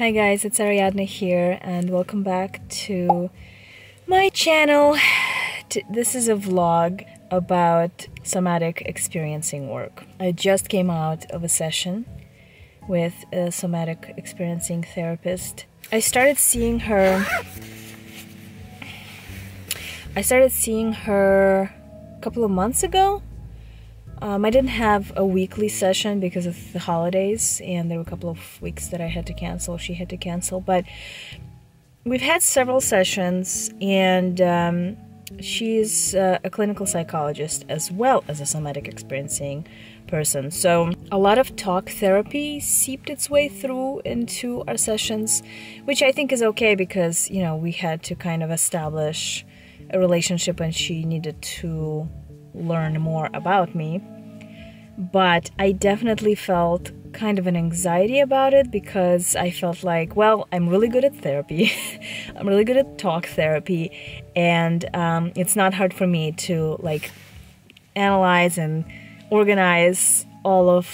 Hi guys, it's Aryadna here and welcome back to my channel. This is a vlog about somatic experiencing work. I just came out of a session with a somatic experiencing therapist. I started seeing her I started seeing her a couple of months ago um, I didn't have a weekly session because of the holidays, and there were a couple of weeks that I had to cancel. She had to cancel, but we've had several sessions, and um, she's uh, a clinical psychologist as well as a somatic experiencing person. So a lot of talk therapy seeped its way through into our sessions, which I think is okay because you know we had to kind of establish a relationship, and she needed to learn more about me. But I definitely felt kind of an anxiety about it because I felt like, well, I'm really good at therapy. I'm really good at talk therapy, and um, it's not hard for me to like analyze and organize all of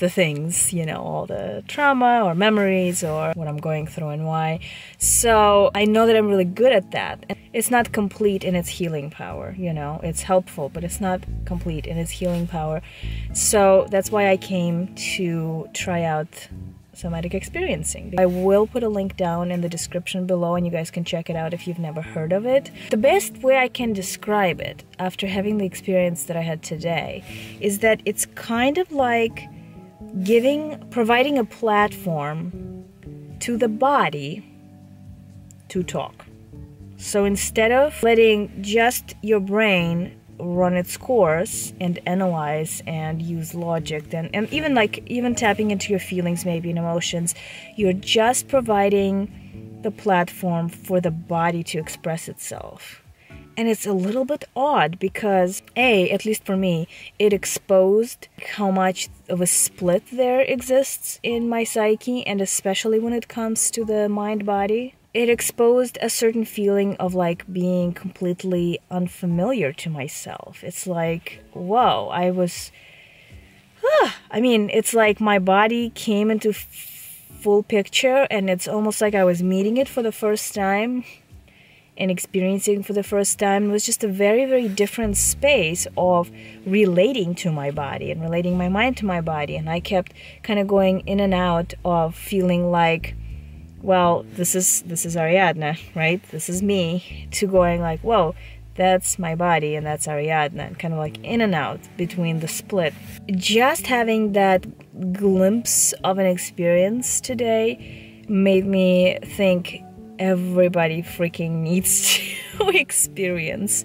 the things, you know, all the trauma or memories or what I'm going through and why. So I know that I'm really good at that. It's not complete in its healing power, you know, it's helpful, but it's not complete in its healing power. So that's why I came to try out somatic experiencing. I will put a link down in the description below and you guys can check it out if you've never heard of it. The best way I can describe it after having the experience that I had today is that it's kind of like giving providing a platform to the body to talk. So instead of letting just your brain run its course and analyze and use logic and, and even like even tapping into your feelings maybe and emotions, you're just providing the platform for the body to express itself. And it's a little bit odd because, A, at least for me, it exposed how much of a split there exists in my psyche, and especially when it comes to the mind body. It exposed a certain feeling of like being completely unfamiliar to myself. It's like, whoa, I was. I mean, it's like my body came into full picture, and it's almost like I was meeting it for the first time and experiencing for the first time. It was just a very, very different space of relating to my body and relating my mind to my body. And I kept kind of going in and out of feeling like, well, this is this is Aryadna, right? This is me. To going like, whoa, that's my body and that's Aryadna, and kind of like in and out between the split. Just having that glimpse of an experience today made me think everybody freaking needs to experience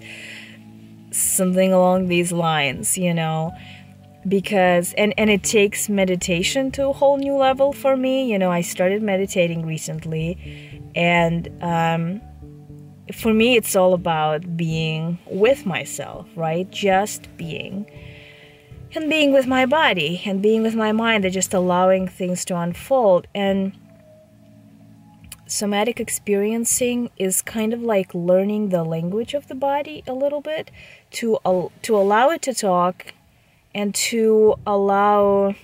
something along these lines, you know, because and and it takes meditation to a whole new level for me. You know, I started meditating recently, and um, for me, it's all about being with myself, right? Just being. And being with my body and being with my mind and just allowing things to unfold. And somatic experiencing is kind of like learning the language of the body a little bit to to allow it to talk and to allow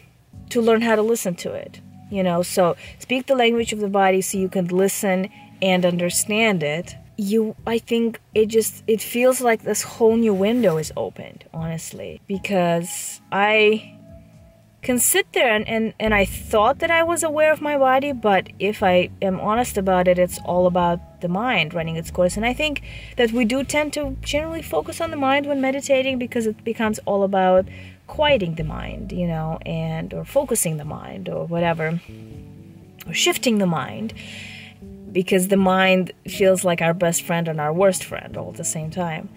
to learn how to listen to it you know so speak the language of the body so you can listen and understand it you i think it just it feels like this whole new window is opened honestly because i can sit there and, and, and I thought that I was aware of my body, but if I am honest about it, it's all about the mind running its course. And I think that we do tend to generally focus on the mind when meditating because it becomes all about quieting the mind, you know, and or focusing the mind or whatever, or shifting the mind because the mind feels like our best friend and our worst friend all at the same time.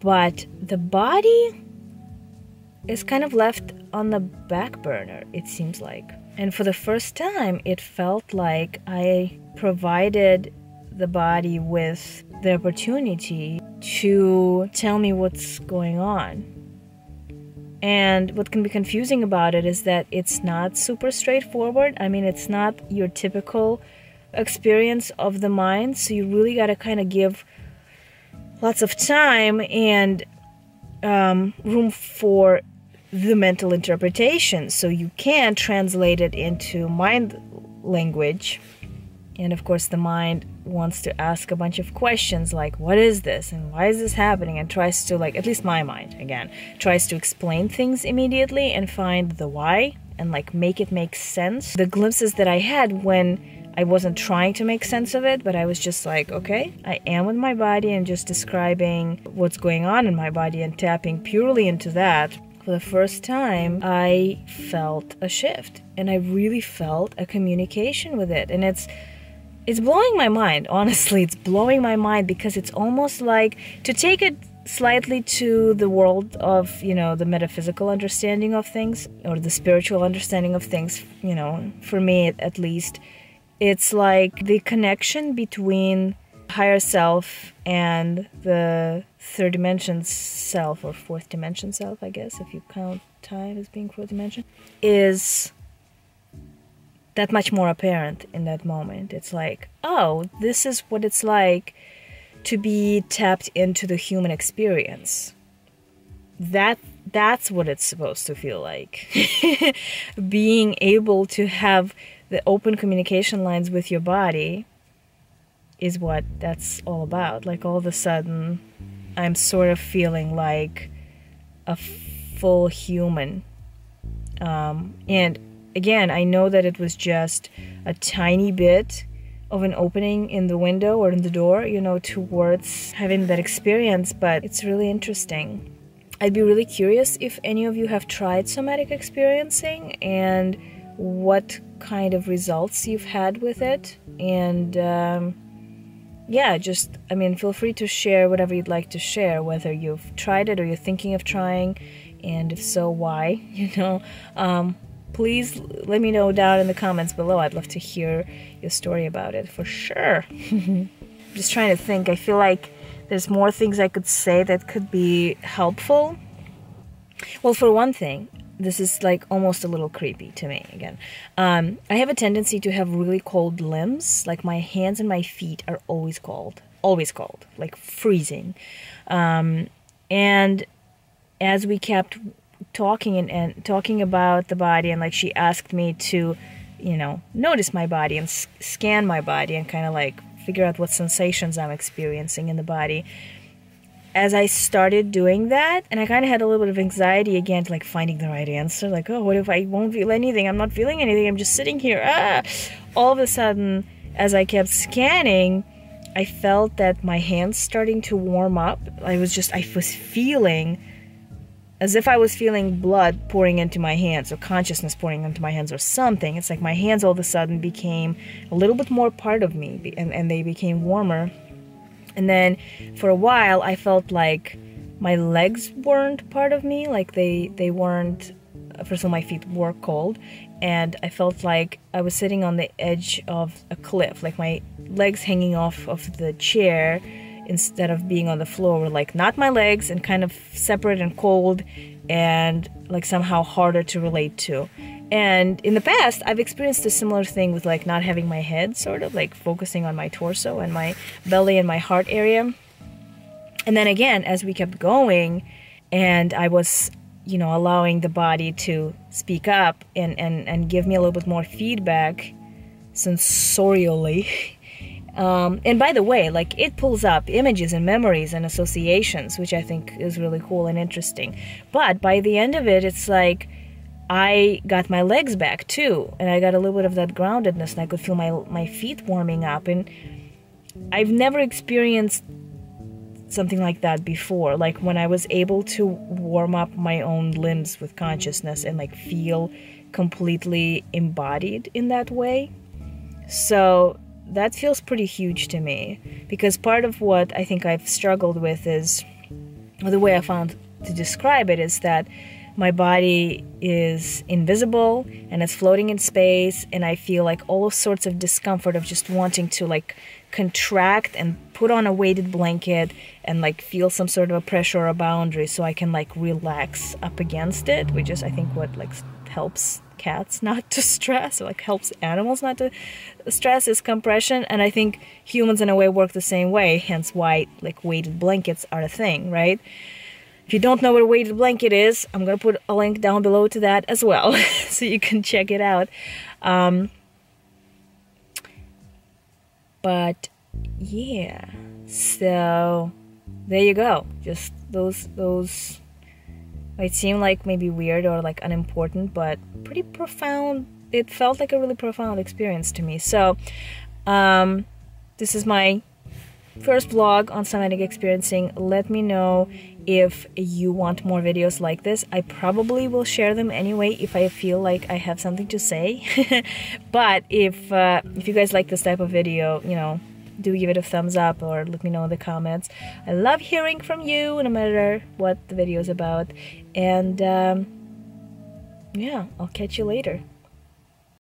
But the body is kind of left on the back burner, it seems like. And for the first time, it felt like I provided the body with the opportunity to tell me what's going on. And what can be confusing about it is that it's not super straightforward. I mean, it's not your typical experience of the mind, so you really got to kind of give lots of time and um, room for the mental interpretation. So you can translate it into mind language and of course, the mind wants to ask a bunch of questions like, what is this? And why is this happening? And tries to, like, at least my mind, again, tries to explain things immediately and find the why and, like, make it make sense. The glimpses that I had when I wasn't trying to make sense of it, but I was just like, okay, I am with my body and just describing what's going on in my body and tapping purely into that. For the first time, I felt a shift and I really felt a communication with it. And it's it's blowing my mind honestly. It's blowing my mind because it's almost like to take it slightly to the world of you know the metaphysical understanding of things or the spiritual understanding of things you know for me at least it's like the connection between higher self and the third dimension self or fourth dimension self i guess if you count time as being fourth dimension is that much more apparent in that moment. It's like, oh, this is what it's like to be tapped into the human experience. That that's what it's supposed to feel like. Being able to have the open communication lines with your body is what that's all about. Like all of a sudden I'm sort of feeling like a full human. Um, and again, I know that it was just a tiny bit of an opening in the window or in the door, you know, towards having that experience, but it's really interesting. I'd be really curious if any of you have tried somatic experiencing and what kind of results you've had with it. And um, yeah, just, I mean, feel free to share whatever you'd like to share, whether you've tried it or you're thinking of trying, and if so, why, you know. Um, please let me know down in the comments below. I'd love to hear your story about it for sure. I'm Just trying to think. I feel like there's more things I could say that could be helpful. Well, for one thing, this is like almost a little creepy to me again. Um, I have a tendency to have really cold limbs. Like my hands and my feet are always cold, always cold, like freezing. Um, and as we kept talking and, and talking about the body and like she asked me to you know notice my body and scan my body and kind of like figure out what sensations i'm experiencing in the body. As i started doing that and i kind of had a little bit of anxiety again like finding the right answer like oh what if i won't feel anything? I'm not feeling anything. I'm just sitting here. Ah! All of a sudden as i kept scanning i felt that my hands starting to warm up. I was just i was feeling as if I was feeling blood pouring into my hands or consciousness pouring into my hands or something. It's like my hands all of a sudden became a little bit more part of me and, and they became warmer. And then for a while, I felt like my legs weren't part of me, like they, they weren't, first of all, my feet were cold. And I felt like I was sitting on the edge of a cliff, like my legs hanging off of the chair instead of being on the floor like not my legs and kind of separate and cold and like somehow harder to relate to. And in the past, I've experienced a similar thing with like not having my head, sort of like focusing on my torso and my belly and my heart area. And then again, as we kept going, and I was, you know, allowing the body to speak up and, and, and give me a little bit more feedback sensorially, Um, and by the way, like it pulls up images and memories and associations, which I think is really cool and interesting. But by the end of it, it's like I got my legs back too, and I got a little bit of that groundedness, and I could feel my my feet warming up. And I've never experienced something like that before. Like when I was able to warm up my own limbs with consciousness and like feel completely embodied in that way. So that feels pretty huge to me because part of what I think I've struggled with is the way I found to describe it is that my body is invisible and it's floating in space and I feel like all sorts of discomfort of just wanting to like contract and put on a weighted blanket and like feel some sort of a pressure or a boundary so I can like relax up against it, which is I think what like helps cats not to stress like helps animals not to stress is compression and i think humans in a way work the same way hence why like weighted blankets are a thing right if you don't know what a weighted blanket is i'm to put a link down below to that as well so you can check it out um, But yeah, so there you go. Just those those might seem like maybe weird or like unimportant, but pretty profound. It felt like a really profound experience to me. So, um, this is my first vlog on somatic experiencing. Let me know if you want more videos like this. I probably will share them anyway if I feel like I have something to say. but if uh, if you guys like this type of video, you know, do give it a thumbs up or let me know in the comments. I love hearing from you no matter what the video is about. And um, yeah, I'll catch you later.